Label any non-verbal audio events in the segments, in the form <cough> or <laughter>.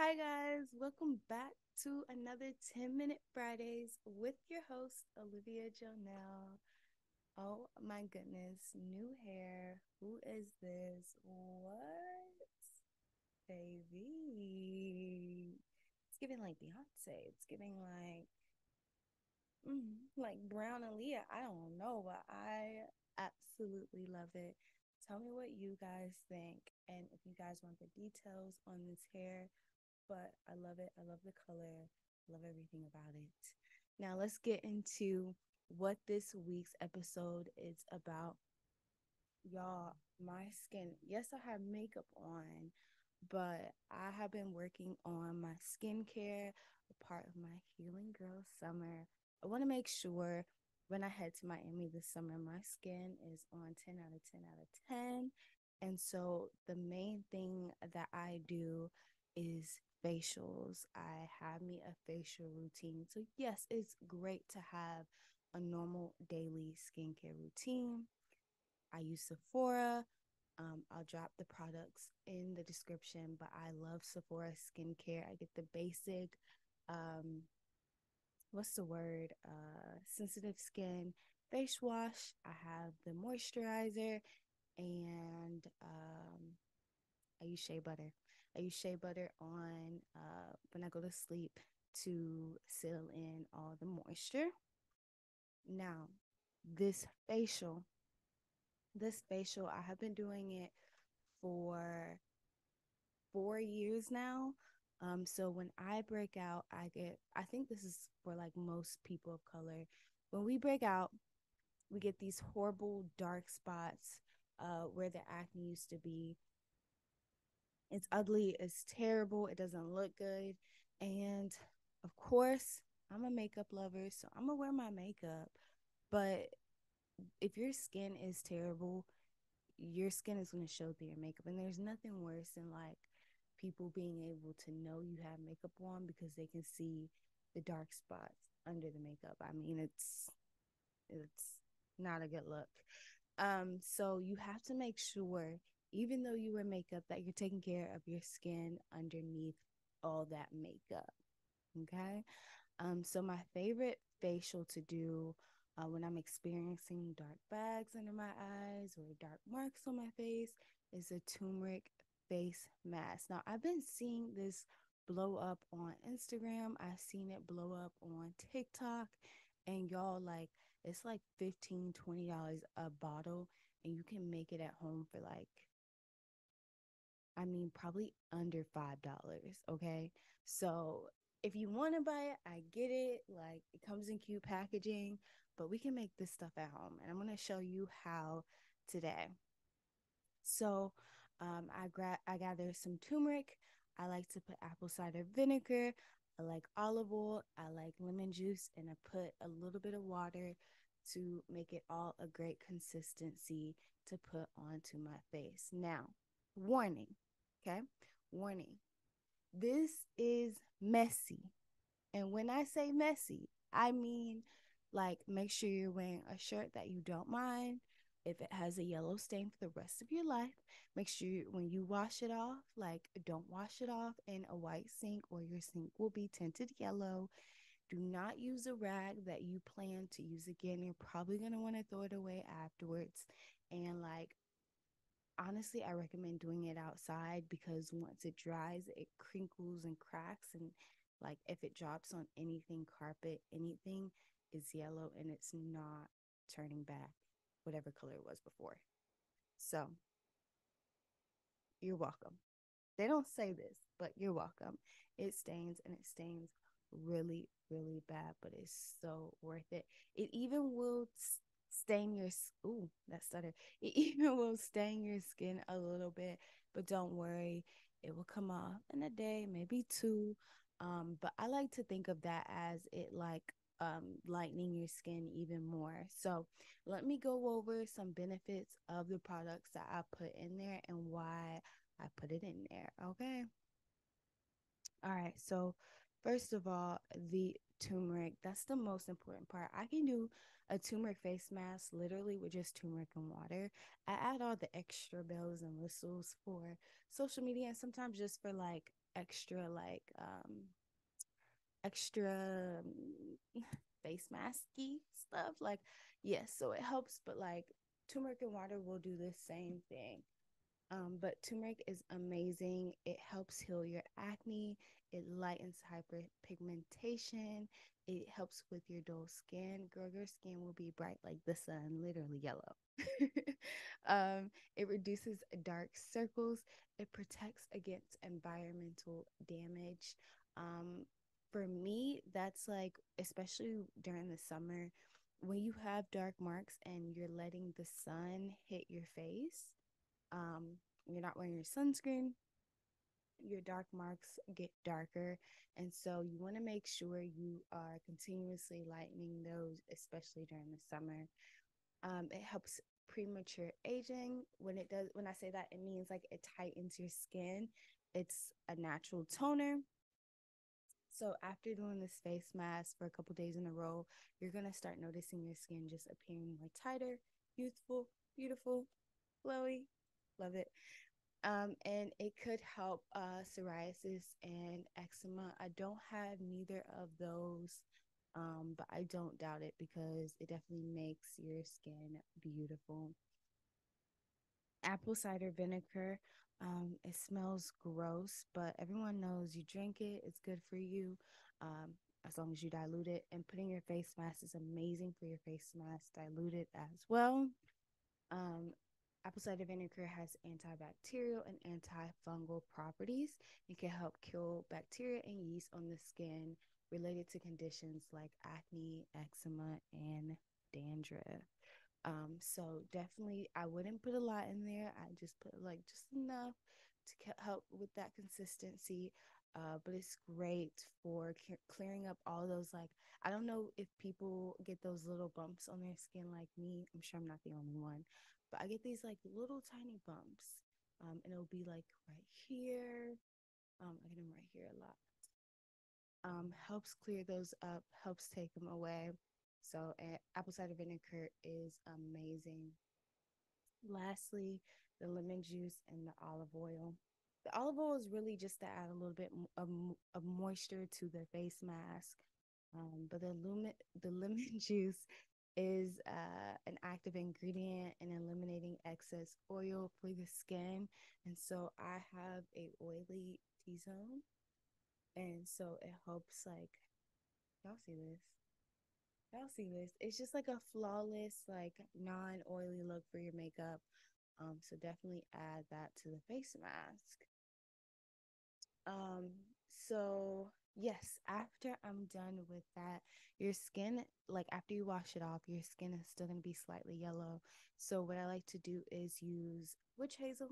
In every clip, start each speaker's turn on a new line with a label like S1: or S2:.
S1: Hi, guys. Welcome back to another 10 Minute Fridays with your host, Olivia Jonale. Oh my goodness, new hair. Who is this? What? Baby. It's giving like Beyonce. It's giving like, mm, like Brown Aaliyah. I don't know, but I absolutely love it. Tell me what you guys think. And if you guys want the details on this hair, but I love it. I love the color. I love everything about it. Now let's get into what this week's episode is about. Y'all, my skin. Yes, I have makeup on, but I have been working on my skincare, a part of my Healing Girl Summer. I want to make sure when I head to Miami this summer, my skin is on 10 out of 10 out of 10. And so the main thing that I do is facials. I have me a facial routine. So, yes, it's great to have a normal daily skincare routine. I use Sephora. Um, I'll drop the products in the description, but I love Sephora skincare. I get the basic, um, what's the word? Uh, sensitive skin face wash. I have the moisturizer, and um, I use shea butter. I use shea butter on uh, when I go to sleep to seal in all the moisture. Now, this facial, this facial, I have been doing it for four years now. Um, so when I break out, I get, I think this is for like most people of color. When we break out, we get these horrible dark spots uh, where the acne used to be it's ugly, it's terrible, it doesn't look good. And of course, I'm a makeup lover, so I'm gonna wear my makeup. But if your skin is terrible, your skin is gonna show through your makeup. And there's nothing worse than like people being able to know you have makeup on because they can see the dark spots under the makeup. I mean, it's it's not a good look. Um, so you have to make sure even though you wear makeup, that you're taking care of your skin underneath all that makeup. Okay. Um, so my favorite facial to do uh, when I'm experiencing dark bags under my eyes or dark marks on my face is a turmeric face mask. Now I've been seeing this blow up on Instagram. I've seen it blow up on TikTok. And y'all like it's like 15 20 dollars a bottle and you can make it at home for like I mean, probably under $5. Okay. So if you want to buy it, I get it. Like it comes in cute packaging, but we can make this stuff at home. And I'm going to show you how today. So um, I, gra- I gather some turmeric. I like to put apple cider vinegar. I like olive oil. I like lemon juice. And I put a little bit of water to make it all a great consistency to put onto my face. Now, warning Okay. Warning. This is messy. And when I say messy, I mean like make sure you're wearing a shirt that you don't mind. If it has a yellow stain for the rest of your life, make sure you, when you wash it off, like don't wash it off in a white sink or your sink will be tinted yellow. Do not use a rag that you plan to use again. You're probably going to want to throw it away afterwards. And like honestly, I recommend doing it outside because once it dries, it crinkles and cracks. And like if it drops on anything, carpet, anything is yellow and it's not turning back whatever color it was before. So you're welcome. They don't say this, but you're welcome. It stains and it stains really, really bad, but it's so worth it. It even will stain your ooh that stutter <laughs> it even will stain your skin a little bit but don't worry it will come off in a day maybe two um but i like to think of that as it like um lightening your skin even more. So let me go over some benefits of the products that i put in there and why i put it in there okay? All right so first of all the turmeric that's the most important part i can do a turmeric face mask literally with just turmeric and water. I add all the extra bells and whistles for social media and sometimes just for like extra like um extra um, <laughs> face masky stuff. Like, yes, so it helps, but like turmeric and water will do the same thing. Um, but turmeric is amazing. It helps heal your acne. It lightens hyperpigmentation. It helps with your dull skin. Girl, your skin will be bright like the sun, literally yellow. <laughs> um, it reduces dark circles. It protects against environmental damage. Um, for me, that's like, especially during the summer, when you have dark marks and you're letting the sun hit your face, um, you're not wearing your sunscreen, your dark marks get darker. And so you want to make sure you are continuously lightening those, especially during the summer. Um, it helps premature aging. When it does, when I say that, it means like it tightens your skin. It's a natural toner. So after doing this face mask for a couple days in a row, you're gonna start noticing your skin just appearing more tighter, youthful, beautiful, glowy. Love it. Um, and it could help uh, psoriasis and eczema. I don't have neither of those, um, but I don't doubt it because it definitely makes your skin beautiful. Apple cider vinegar. Um, it smells gross, but everyone knows you drink it, it's good for you. Um, as long as you dilute it. And putting your face mask is amazing for your face mask. Dilute it as well. Um, Apple cider vinegar has antibacterial and antifungal properties. It can help kill bacteria and yeast on the skin related to conditions like acne, eczema, and dandruff. Um, so definitely, I wouldn't put a lot in there. I just put like just enough to help with that consistency. Uh, but it's great for clearing up all those like I don't know if people get those little bumps on their skin like me. I'm sure I'm not the only one, but I get these like little tiny bumps. Um, and it'll be like right here. Um, I get them right here a lot. Um, helps clear those up, helps take them away. So, apple cider vinegar is amazing. Lastly, the lemon juice and the olive oil. The olive oil is really just to add a little bit of, of moisture to the face mask. Um, but the lemon, the <laughs> lemon juice is uh, an active ingredient in eliminating excess oil for the skin. And so I have a oily T zone. And so it helps like y'all see this. Y'all see this. It's just like a flawless, like non-oily look for your makeup. Um, so definitely add that to the face mask. Um, so yes, after I'm done with that, your skin, like after you wash it off, your skin is still gonna be slightly yellow. So what I like to do is use witch hazel.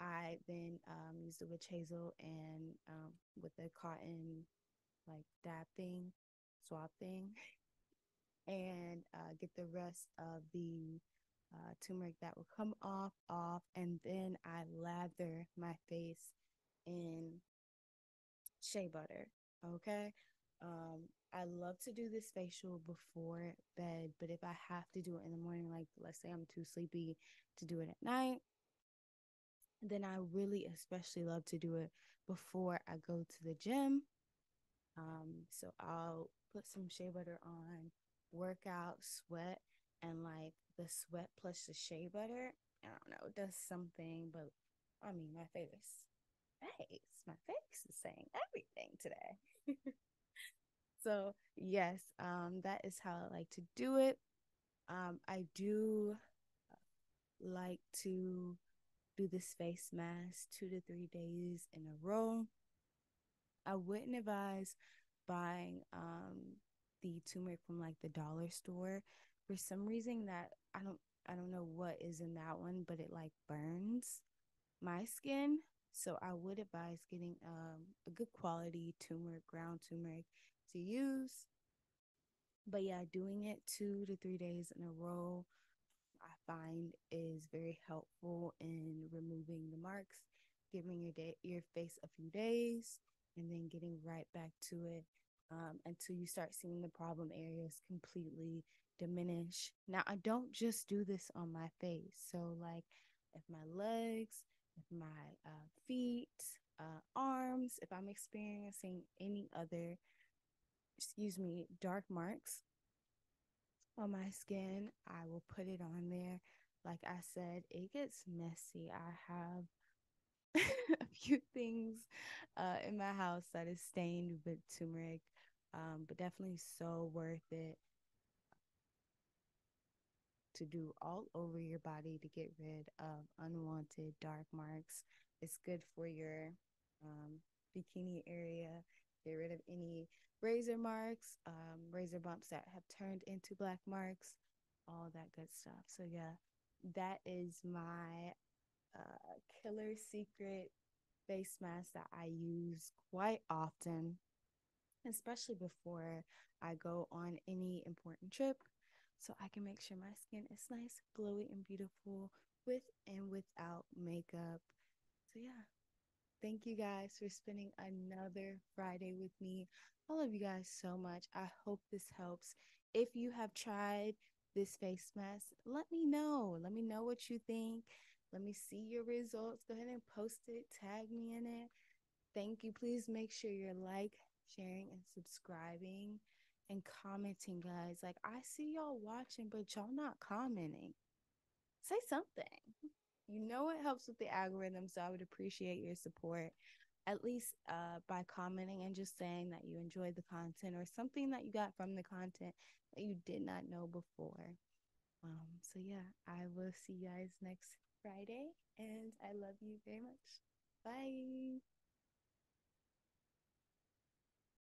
S1: I then um, use the witch hazel and um, with the cotton like dab thing, swab thing, <laughs> and uh, get the rest of the uh, turmeric that will come off off, and then I lather my face in shea butter. Okay. Um, I love to do this facial before bed, but if I have to do it in the morning, like let's say I'm too sleepy to do it at night, then I really especially love to do it before I go to the gym. Um, so I'll put some shea butter on, work out, sweat, and like the sweat plus the shea butter, I don't know, does something, but I mean my face face. My face is saying everything today. <laughs> so yes, um, that is how I like to do it. Um, I do like to do this face mask two to three days in a row. I wouldn't advise buying um the turmeric from like the dollar store. For some reason that I don't I don't know what is in that one, but it like burns my skin. So I would advise getting um, a good quality turmeric, ground turmeric to use. But yeah, doing it two to three days in a row, I find is very helpful in removing the marks, giving your day your face a few days, and then getting right back to it um, until you start seeing the problem areas completely diminish. Now, I don't just do this on my face. So, like, if my legs, my uh, feet, uh, arms, if I'm experiencing any other, excuse me, dark marks on my skin, I will put it on there. Like I said, it gets messy. I have <laughs> a few things uh, in my house that is stained with turmeric, um, but definitely so worth it to do all over your body to get rid of unwanted dark marks. It's good for your um, bikini area, get rid of any razor marks, um, razor bumps that have turned into black marks, all that good stuff. So, yeah, that is my uh, killer secret face mask that I use quite often, especially before I go on any important trip. So I can make sure my skin is nice, glowy, and beautiful with and without makeup. So, yeah, thank you guys for spending another Friday with me. I love you guys so much. I hope this helps. If you have tried this face mask, let me know. Let me know what you think. Let me see your results. Go ahead and post it, tag me in it. Thank you. Please make sure you're like, sharing, and subscribing and commenting, guys. Like, I see y'all watching, but y'all not commenting. Say something. You know it helps with the algorithm, so I would appreciate your support at least uh, by commenting and just saying that you enjoyed the content or something that you got from the content that you did not know before. Um, so, yeah, I will see you guys next Friday, and I love you very much. Bye.